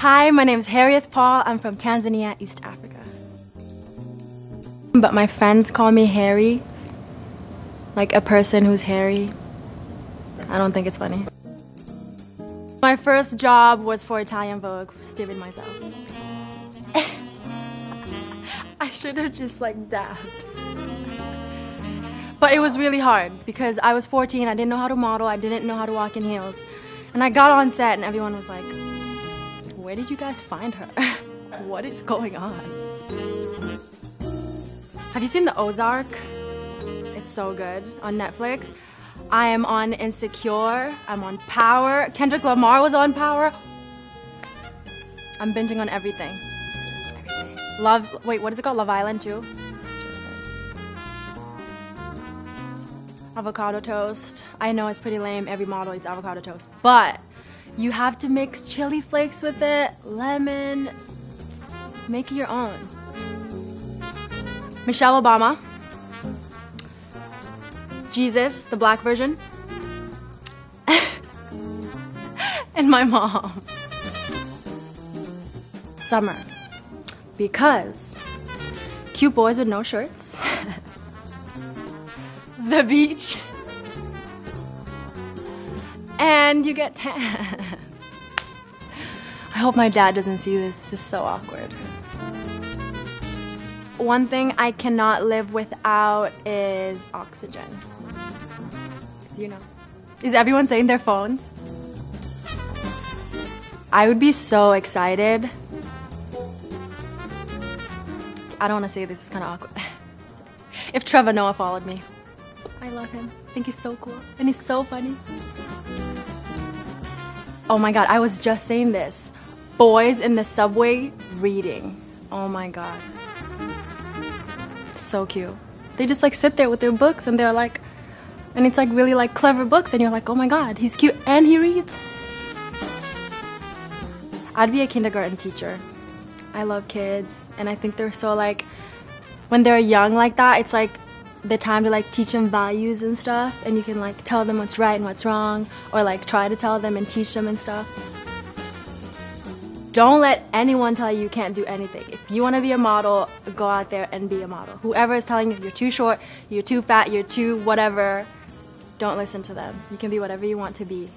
Hi, my name is Herieth Paul. I'm from Tanzania, East Africa. But my friends call me Harry, like a person who's hairy. I don't think it's funny. My first job was for Italian Vogue, Steven Meisel. I should have just like dabbed. But it was really hard because I was 14, I didn't know how to model, I didn't know how to walk in heels. And I got on set and everyone was like, where did you guys find her? what is going on? Have you seen The Ozark? It's so good on Netflix. I am on Insecure. I'm on Power. Kendrick Lamar was on Power. I'm binging on everything. everything. Love, wait, what is it called? Love Island too? Avocado toast. I know it's pretty lame. Every model eats avocado toast. But you have to mix chili flakes with it, lemon. Make it your own. Michelle Obama. Jesus, the black version. and my mom. Summer. Because cute boys with no shirts. the beach. And you get tan. I hope my dad doesn't see this. This is so awkward. One thing I cannot live without is oxygen. You know. Is everyone saying their phones? I would be so excited. I don't want to say this, it's kind of awkward. if Trevor Noah followed me. I love him. I think he's so cool. And he's so funny. Oh my god, I was just saying this. Boys in the subway reading. Oh my god. So cute. They just like sit there with their books and they're like, and it's like really like clever books and you're like, oh my god, he's cute and he reads. I'd be a kindergarten teacher. I love kids and I think they're so like, when they're young like that, it's like the time to like teach them values and stuff and you can like tell them what's right and what's wrong or like try to tell them and teach them and stuff. Don't let anyone tell you you can't do anything. If you want to be a model, go out there and be a model. Whoever is telling you you're too short, you're too fat, you're too whatever, don't listen to them. You can be whatever you want to be.